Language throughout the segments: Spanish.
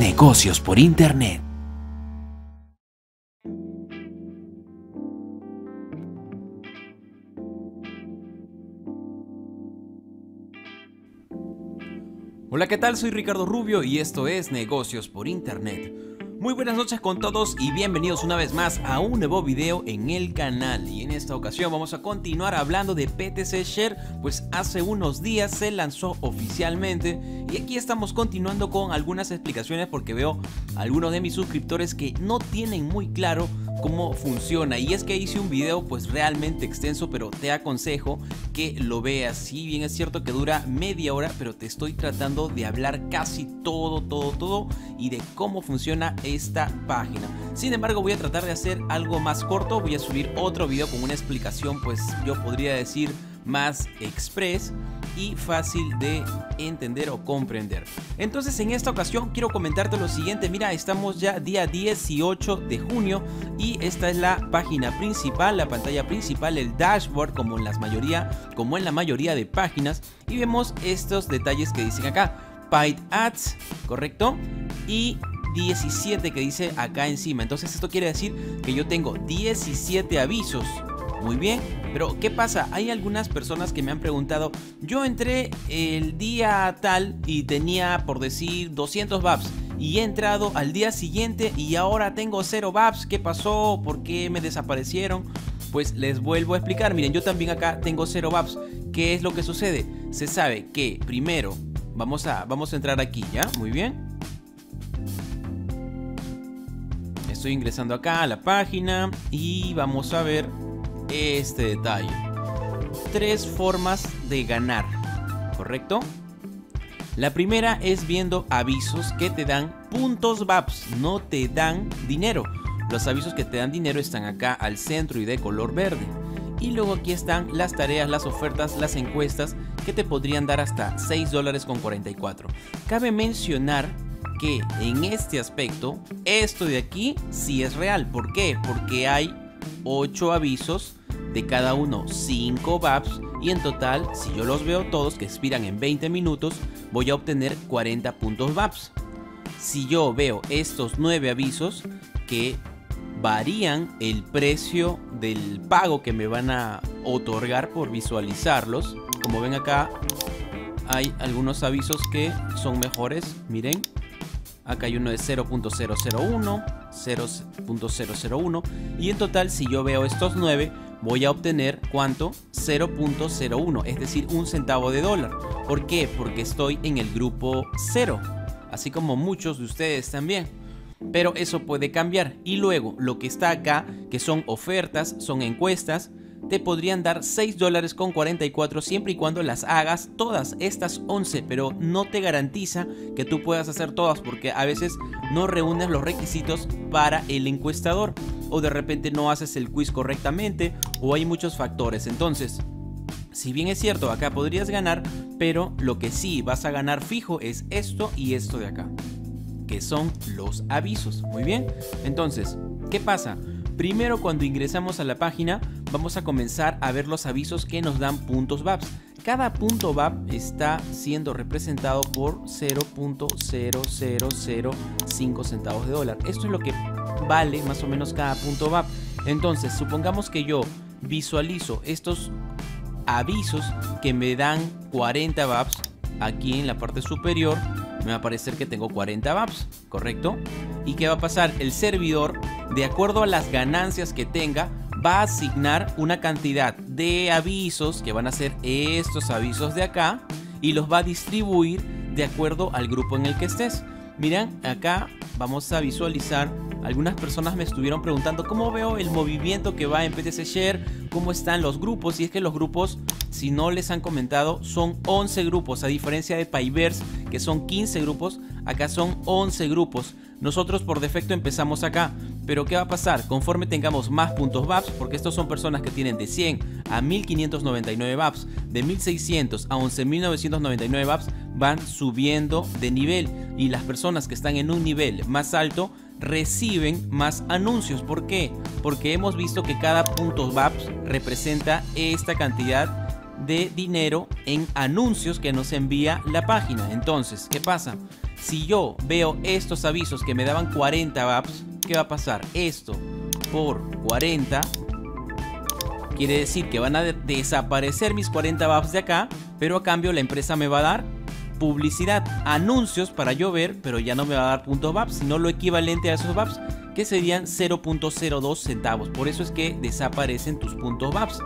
Negocios por Internet. Hola, ¿qué tal? Soy Ricardo Rubio y esto es Negocios por Internet. Muy buenas noches con todos y bienvenidos una vez más a un nuevo video en el canal. Y en esta ocasión vamos a continuar hablando de PTC Share pues hace unos días se lanzó oficialmente. Y aquí estamos continuando con algunas explicaciones porque veo algunos de mis suscriptores que no tienen muy claro cómo funciona. Y es que hice un video pues realmente extenso pero te aconsejo que lo veas. Si bien es cierto que dura media hora pero te estoy tratando de hablar casi todo todo todo y de cómo funciona esta página. Sin embargo voy a tratar de hacer algo más corto. Voy a subir otro video con una explicación pues yo podría decir más express y fácil de entender o comprender. Entonces en esta ocasión quiero comentarte lo siguiente, mira estamos ya día 18 de junio y esta es la página principal, la pantalla principal, el dashboard como en, las mayoría, como en la mayoría de páginas y vemos estos detalles que dicen acá, Paid Ads, ¿correcto? Y 17 que dice acá encima. Entonces esto quiere decir que yo tengo 17 avisos muy bien, pero ¿qué pasa? Hay algunas personas que me han preguntado, yo entré el día tal y tenía por decir 200 babs y he entrado al día siguiente y ahora tengo 0 babs, ¿qué pasó? ¿Por qué me desaparecieron? Pues les vuelvo a explicar, miren, yo también acá tengo 0 babs. ¿Qué es lo que sucede? Se sabe que primero vamos a vamos a entrar aquí, ¿ya? Muy bien. Estoy ingresando acá a la página y vamos a ver este detalle. Tres formas de ganar, ¿correcto? La primera es viendo avisos que te dan puntos VAPS, no te dan dinero. Los avisos que te dan dinero están acá al centro y de color verde. Y luego aquí están las tareas, las ofertas, las encuestas que te podrían dar hasta 6 dólares con 44. Cabe mencionar que en este aspecto, esto de aquí sí es real. ¿Por qué? Porque hay 8 avisos de cada uno 5 VAPs y en total, si yo los veo todos que expiran en 20 minutos, voy a obtener 40 puntos VAPs. Si yo veo estos 9 avisos que varían el precio del pago que me van a otorgar por visualizarlos, como ven acá hay algunos avisos que son mejores, miren, acá hay uno de 0.001, 0.001 y en total si yo veo estos 9 voy a obtener cuánto 0.01 es decir un centavo de dólar. ¿por qué? porque estoy en el grupo 0 así como muchos de ustedes también. Pero eso puede cambiar. Y luego lo que está acá que son ofertas son encuestas te podrían dar 6 dólares con 44 siempre y cuando las hagas todas estas 11, pero no te garantiza que tú puedas hacer todas porque a veces no reúnes los requisitos para el encuestador o de repente no haces el quiz correctamente o hay muchos factores. Entonces, si bien es cierto, acá podrías ganar, pero lo que sí vas a ganar fijo es esto y esto de acá, que son los avisos. Muy bien, entonces, ¿qué pasa? Primero cuando ingresamos a la página vamos a comenzar a ver los avisos que nos dan puntos VAPs. Cada punto VAP está siendo representado por 0.0005 centavos de dólar. Esto es lo que vale más o menos cada punto VAP. Entonces, supongamos que yo visualizo estos avisos que me dan 40 VAPs aquí en la parte superior me va a aparecer que tengo 40 VAPs, ¿correcto? ¿Y qué va a pasar? El servidor, de acuerdo a las ganancias que tenga, va a asignar una cantidad de avisos, que van a ser estos avisos de acá, y los va a distribuir de acuerdo al grupo en el que estés. Miren, acá vamos a visualizar algunas personas me estuvieron preguntando cómo veo el movimiento que va en PTC Share, cómo están los grupos. Y es que los grupos, si no les han comentado, son 11 grupos. A diferencia de Payverse, que son 15 grupos, acá son 11 grupos. Nosotros por defecto empezamos acá. Pero ¿qué va a pasar? Conforme tengamos más puntos VAPS, porque estos son personas que tienen de 100 a 1599 VAPS, de 1600 a 11999 VAPS, van subiendo de nivel. Y las personas que están en un nivel más alto reciben más anuncios. ¿Por qué? Porque hemos visto que cada punto VAPS representa esta cantidad de dinero en anuncios que nos envía la página. Entonces, ¿qué pasa? Si yo veo estos avisos que me daban 40 VAPs, ¿qué va a pasar? Esto por 40 quiere decir que van a desaparecer mis 40 VAPs de acá, pero a cambio la empresa me va a dar publicidad, anuncios para yo ver, pero ya no me va a dar puntos VAPs, sino lo equivalente a esos VAPs, que serían 0.02 centavos. Por eso es que desaparecen tus puntos VAPs.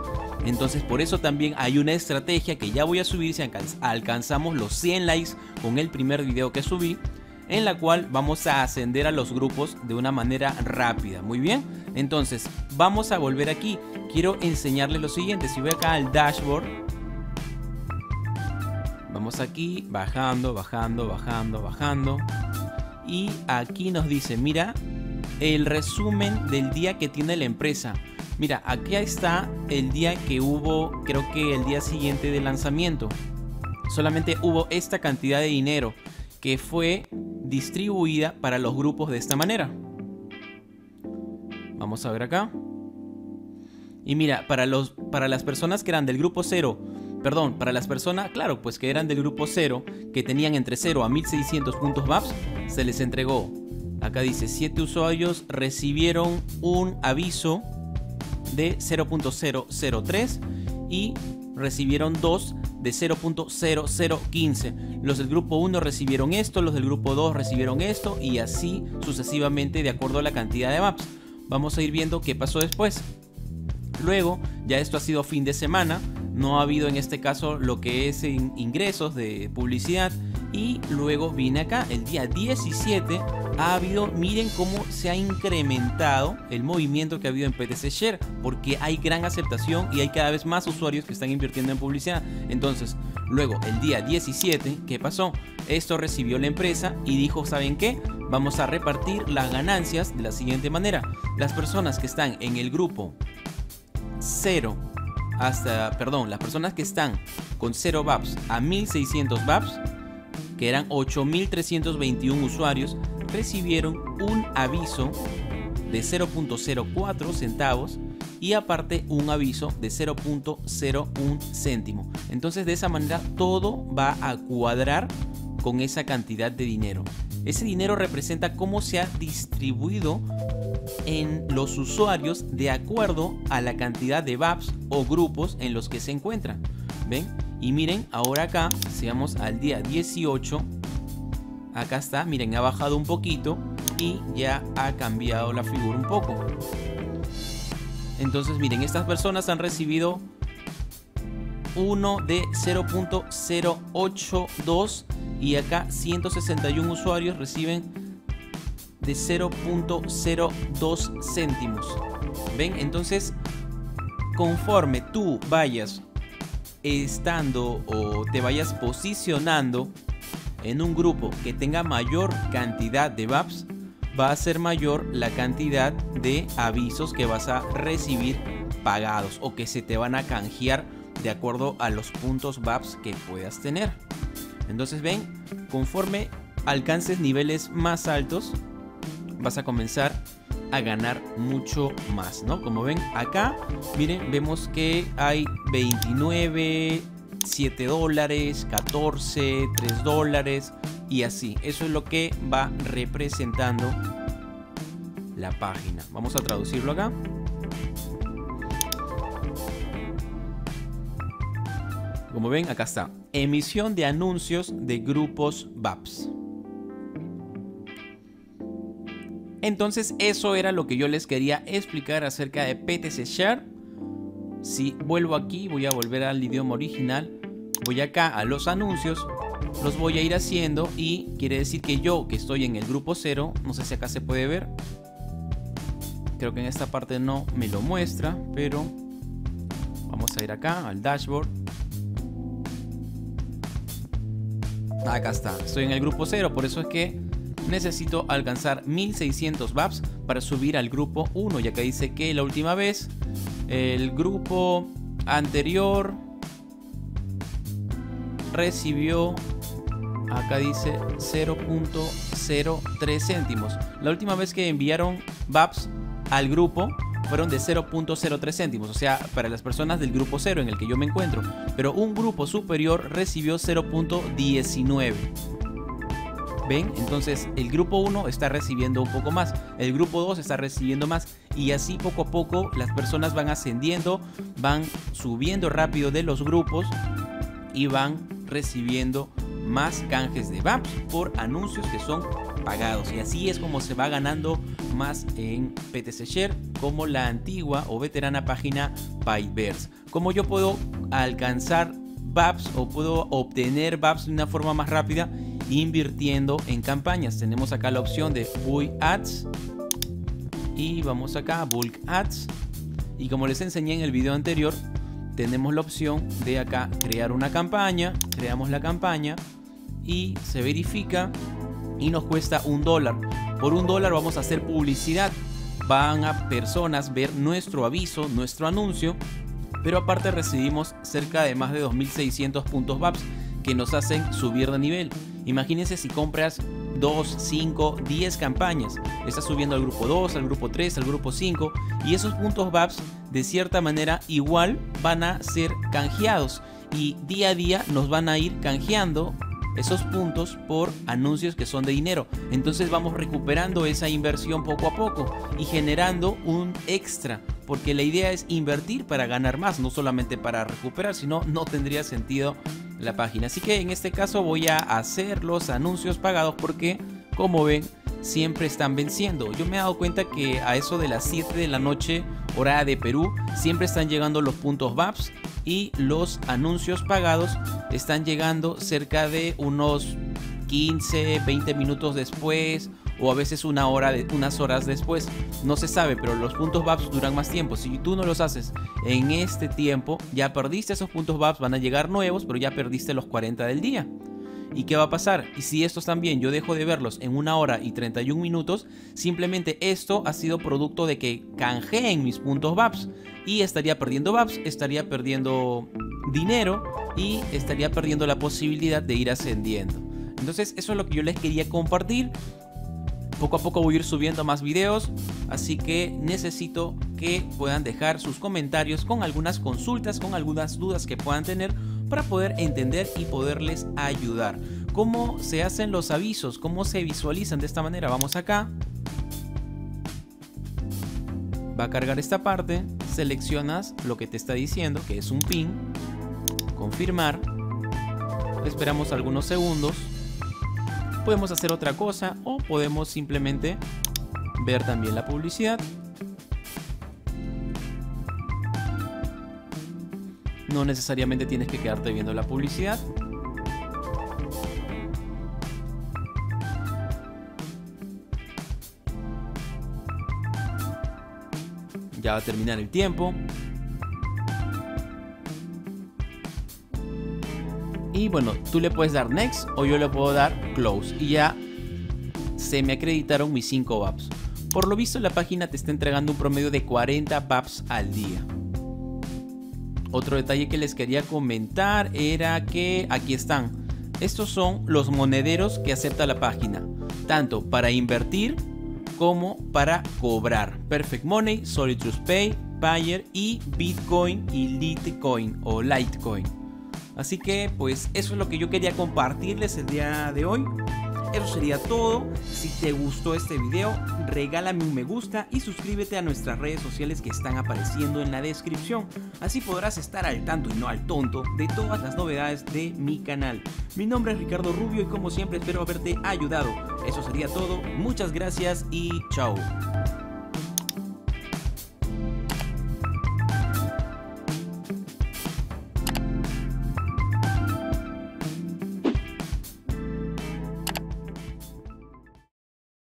Entonces por eso también hay una estrategia que ya voy a subir si alcanzamos los 100 likes con el primer video que subí en la cual vamos a ascender a los grupos de una manera rápida. Muy bien, entonces vamos a volver aquí. Quiero enseñarles lo siguiente. Si voy acá al dashboard, Vamos aquí, bajando, bajando, bajando, bajando. Y aquí nos dice, mira, el resumen del día que tiene la empresa. Mira, aquí está el día que hubo, creo que el día siguiente del lanzamiento. Solamente hubo esta cantidad de dinero que fue distribuida para los grupos de esta manera. Vamos a ver acá. Y mira, para, los, para las personas que eran del grupo 0 perdón, para las personas, claro, pues que eran del grupo 0, que tenían entre 0 a 1600 puntos VAPS, se les entregó. Acá dice, 7 usuarios recibieron un aviso de 0.0003 y recibieron 2 de 0.0015. Los del grupo 1 recibieron esto, los del grupo 2 recibieron esto y así sucesivamente de acuerdo a la cantidad de VAPs. Vamos a ir viendo qué pasó después. Luego, ya esto ha sido fin de semana, no ha habido en este caso lo que es ingresos de publicidad y luego viene acá el día 17 ha habido miren cómo se ha incrementado el movimiento que ha habido en PTC Share porque hay gran aceptación y hay cada vez más usuarios que están invirtiendo en publicidad entonces luego el día 17 ¿qué pasó? esto recibió la empresa y dijo ¿saben qué? vamos a repartir las ganancias de la siguiente manera las personas que están en el grupo 0 hasta, perdón, las personas que están con 0 VAPs a 1600 VAPs, que eran 8321 usuarios, recibieron un aviso de 0.04 centavos y aparte un aviso de 0.01 céntimo. Entonces de esa manera todo va a cuadrar con esa cantidad de dinero. Ese dinero representa cómo se ha distribuido en los usuarios de acuerdo a la cantidad de VAPs o grupos en los que se encuentran. ¿Ven? Y miren, ahora acá, si vamos al día 18, acá está, miren, ha bajado un poquito y ya ha cambiado la figura un poco. Entonces, miren, estas personas han recibido uno de 0.082 y acá 161 usuarios reciben de 0.02 céntimos. ¿Ven? Entonces, conforme tú vayas estando o te vayas posicionando en un grupo que tenga mayor cantidad de VAPs, va a ser mayor la cantidad de avisos que vas a recibir pagados o que se te van a canjear de acuerdo a los puntos VAPs que puedas tener. Entonces ven, conforme alcances niveles más altos, vas a comenzar a ganar mucho más, ¿no? Como ven acá, miren, vemos que hay 29, 7 dólares, 14, 3 dólares y así. Eso es lo que va representando la página. Vamos a traducirlo acá. Como ven, acá está. Emisión de anuncios de grupos VAPS. Entonces eso era lo que yo les quería explicar acerca de PTC Share. Si vuelvo aquí, voy a volver al idioma original. Voy acá a los anuncios. Los voy a ir haciendo y quiere decir que yo que estoy en el grupo 0, no sé si acá se puede ver. Creo que en esta parte no me lo muestra, pero vamos a ir acá al dashboard. Acá está, estoy en el grupo 0, por eso es que necesito alcanzar 1600 VAPs para subir al grupo 1, ya que dice que la última vez el grupo anterior recibió, acá dice 0.03 céntimos. La última vez que enviaron VAPs al grupo fueron de 0.03 céntimos, o sea, para las personas del grupo 0 en el que yo me encuentro. Pero un grupo superior recibió 0.19. ¿Ven? Entonces el grupo 1 está recibiendo un poco más, el grupo 2 está recibiendo más y así poco a poco las personas van ascendiendo, van subiendo rápido de los grupos y van recibiendo más canjes de VAPS por anuncios que son pagados. Y así es como se va ganando más en PTC Share como la antigua o veterana página Pyverse. Como yo puedo alcanzar VAPS o puedo obtener VAPS de una forma más rápida invirtiendo en campañas. Tenemos acá la opción de Buy Ads y vamos acá a Bulk Ads. Y como les enseñé en el video anterior, tenemos la opción de acá crear una campaña, creamos la campaña y se verifica y nos cuesta un dólar. Por un dólar vamos a hacer publicidad. Van a personas ver nuestro aviso, nuestro anuncio, pero aparte recibimos cerca de más de 2600 puntos VAPS que nos hacen subir de nivel. Imagínense si compras 2, 5, 10 campañas. Estás subiendo al grupo 2, al grupo 3, al grupo 5 y esos puntos VAPS de cierta manera igual van a ser canjeados y día a día nos van a ir canjeando esos puntos por anuncios que son de dinero. Entonces vamos recuperando esa inversión poco a poco y generando un extra, porque la idea es invertir para ganar más, no solamente para recuperar, sino no tendría sentido la página. Así que en este caso voy a hacer los anuncios pagados porque, como ven, siempre están venciendo. Yo me he dado cuenta que a eso de las 7 de la noche, hora de Perú, siempre están llegando los puntos VAPS y los anuncios pagados están llegando cerca de unos 15, 20 minutos después o a veces una hora unas horas después. No se sabe, pero los puntos VAPS duran más tiempo. Si tú no los haces en este tiempo, ya perdiste esos puntos VAPS, van a llegar nuevos, pero ya perdiste los 40 del día. ¿Y qué va a pasar? Y si estos también yo dejo de verlos en una hora y 31 minutos, simplemente esto ha sido producto de que canjeen mis puntos VAPS y estaría perdiendo VAPS, estaría perdiendo dinero y estaría perdiendo la posibilidad de ir ascendiendo. Entonces eso es lo que yo les quería compartir. Poco a poco voy a ir subiendo más videos, así que necesito que puedan dejar sus comentarios con algunas consultas, con algunas dudas que puedan tener para poder entender y poderles ayudar. ¿Cómo se hacen los avisos? ¿Cómo se visualizan de esta manera? Vamos acá. Va a cargar esta parte. Seleccionas lo que te está diciendo, que es un pin. Confirmar. Esperamos algunos segundos. Podemos hacer otra cosa o podemos simplemente ver también la publicidad. No necesariamente tienes que quedarte viendo la publicidad. Ya va a terminar el tiempo. Y bueno, tú le puedes dar next o yo le puedo dar close. Y ya se me acreditaron mis 5 VAPs. Por lo visto la página te está entregando un promedio de 40 VAPs al día. Otro detalle que les quería comentar era que aquí están. Estos son los monederos que acepta la página, tanto para invertir como para cobrar. Perfect Money, Solid Trust Pay, Payer y Bitcoin y Litecoin o Litecoin. Así que pues eso es lo que yo quería compartirles el día de hoy. Eso sería todo. Si te gustó este video, regálame un me gusta y suscríbete a nuestras redes sociales que están apareciendo en la descripción. Así podrás estar al tanto y no al tonto de todas las novedades de mi canal. Mi nombre es Ricardo Rubio y como siempre espero haberte ayudado. Eso sería todo. Muchas gracias y chao.